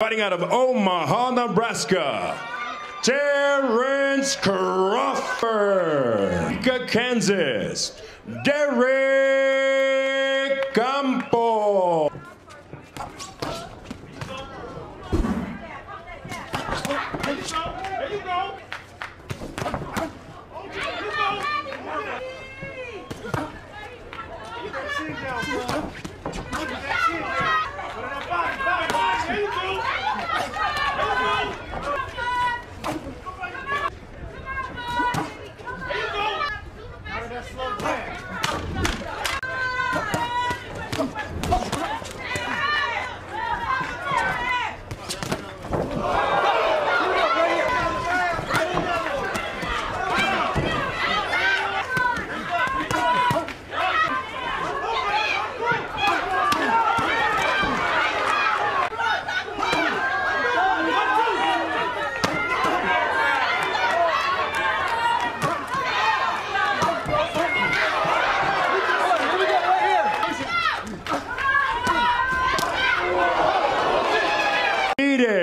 Fighting out of Omaha, Nebraska, Terrence Crawford, Kansas, Derek Campo. Yeah. it.